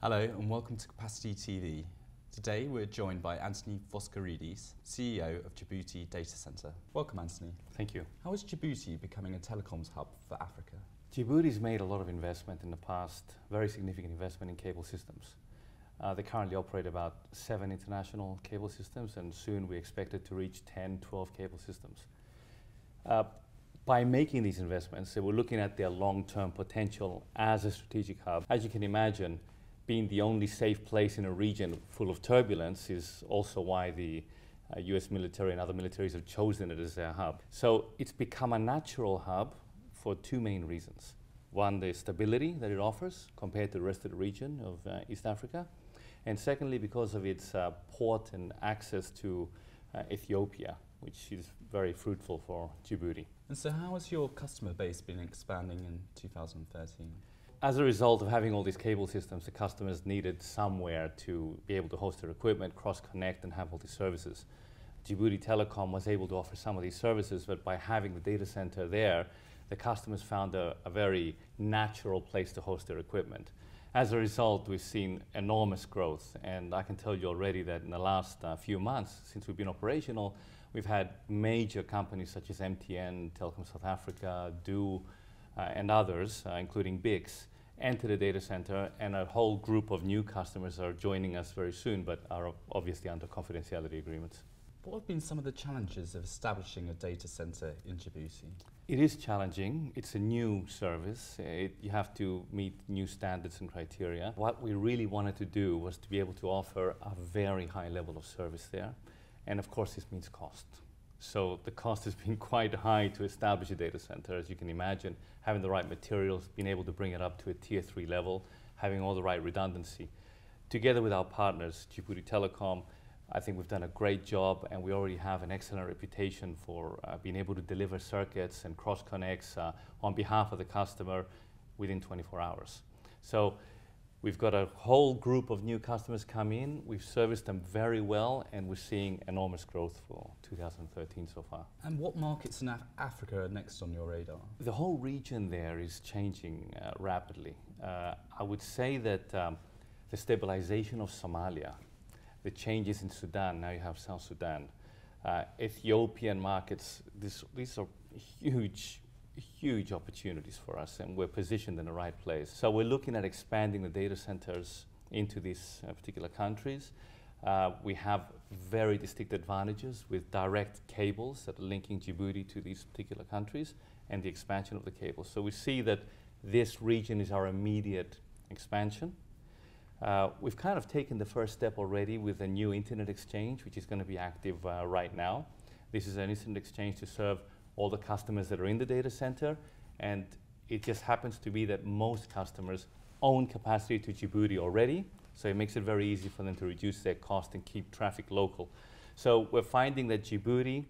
Hello and welcome to Capacity TV. Today we're joined by Anthony Voscarides, CEO of Djibouti Data Center. Welcome Anthony. Thank you. How is Djibouti becoming a telecoms hub for Africa? Djibouti's made a lot of investment in the past, very significant investment in cable systems. Uh, they currently operate about seven international cable systems and soon we expect it to reach 10, 12 cable systems. Uh, by making these investments, they were looking at their long-term potential as a strategic hub. As you can imagine, being the only safe place in a region full of turbulence is also why the uh, US military and other militaries have chosen it as their hub. So it's become a natural hub for two main reasons. One, the stability that it offers compared to the rest of the region of uh, East Africa. And secondly, because of its uh, port and access to uh, Ethiopia, which is very fruitful for Djibouti. And so how has your customer base been expanding in 2013? As a result of having all these cable systems, the customers needed somewhere to be able to host their equipment, cross-connect and have all these services. Djibouti Telecom was able to offer some of these services, but by having the data center there, the customers found a, a very natural place to host their equipment. As a result, we've seen enormous growth, and I can tell you already that in the last uh, few months, since we've been operational, we've had major companies such as MTN, Telkom South Africa, Du, uh, and others, uh, including BICS, enter the data center, and a whole group of new customers are joining us very soon, but are obviously under confidentiality agreements. What have been some of the challenges of establishing a data center in Djibouti? It is challenging. It's a new service. It, you have to meet new standards and criteria. What we really wanted to do was to be able to offer a very high level of service there. And of course, this means cost. So the cost has been quite high to establish a data center, as you can imagine, having the right materials, being able to bring it up to a tier three level, having all the right redundancy. Together with our partners, Djibouti Telecom, I think we've done a great job and we already have an excellent reputation for uh, being able to deliver circuits and cross connects uh, on behalf of the customer within 24 hours. So We've got a whole group of new customers come in. We've serviced them very well, and we're seeing enormous growth for 2013 so far. And what markets in Af Africa are next on your radar? The whole region there is changing uh, rapidly. Uh, I would say that um, the stabilization of Somalia, the changes in Sudan, now you have South Sudan, uh, Ethiopian markets, this, these are huge huge opportunities for us and we're positioned in the right place. So we're looking at expanding the data centers into these uh, particular countries. Uh, we have very distinct advantages with direct cables that are linking Djibouti to these particular countries and the expansion of the cables. So we see that this region is our immediate expansion. Uh, we've kind of taken the first step already with a new internet exchange, which is going to be active uh, right now. This is an internet exchange to serve all the customers that are in the data center. And it just happens to be that most customers own capacity to Djibouti already. So it makes it very easy for them to reduce their cost and keep traffic local. So we're finding that Djibouti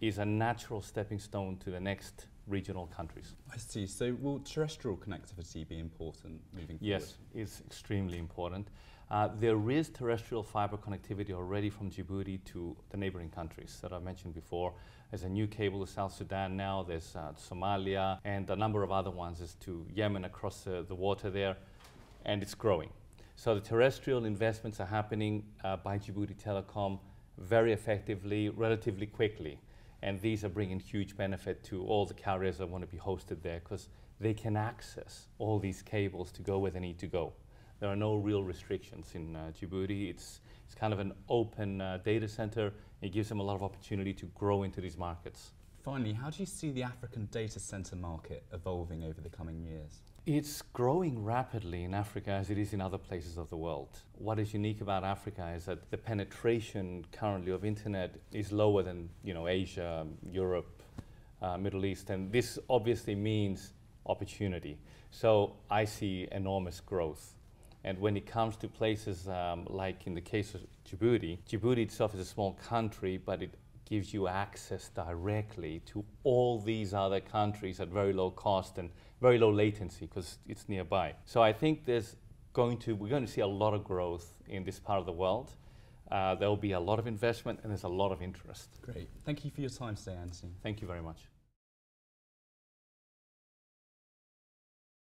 is a natural stepping stone to the next regional countries. I see. So will terrestrial connectivity be important moving forward? Yes, it's extremely important. Uh, there is terrestrial fiber connectivity already from Djibouti to the neighboring countries that I mentioned before. There's a new cable to South Sudan now, there's uh, Somalia, and a number of other ones is to Yemen across uh, the water there, and it's growing. So the terrestrial investments are happening uh, by Djibouti Telecom very effectively, relatively quickly. And these are bringing huge benefit to all the carriers that want to be hosted there because they can access all these cables to go where they need to go. There are no real restrictions in uh, Djibouti. It's, it's kind of an open uh, data center. It gives them a lot of opportunity to grow into these markets. Finally, how do you see the African data center market evolving over the coming years? It's growing rapidly in Africa as it is in other places of the world. What is unique about Africa is that the penetration currently of internet is lower than you know Asia, Europe, uh, Middle East, and this obviously means opportunity. So I see enormous growth and when it comes to places um, like in the case of Djibouti, Djibouti itself is a small country, but it gives you access directly to all these other countries at very low cost and very low latency because it's nearby. So I think there's going to, we're going to see a lot of growth in this part of the world. Uh, there will be a lot of investment and there's a lot of interest. Great. Thank you for your time today, Anthony. Thank you very much.